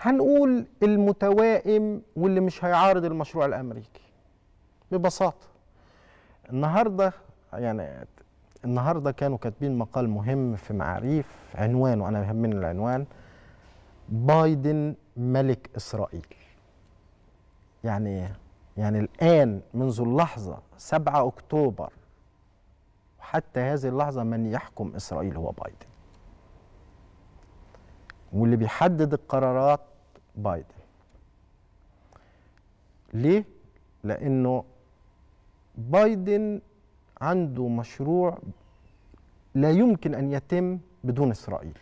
هنقول المتوائم واللي مش هيعارض المشروع الأمريكي. ببساطة النهارده يعني النهارده كانوا كاتبين مقال مهم في معاريف عنوانه أنا يهمني العنوان بايدن ملك إسرائيل. يعني يعني الآن منذ اللحظة 7 أكتوبر وحتى هذه اللحظة من يحكم إسرائيل هو بايدن. واللي بيحدد القرارات بايدن. ليه؟ لأنه بايدن عنده مشروع لا يمكن أن يتم بدون إسرائيل.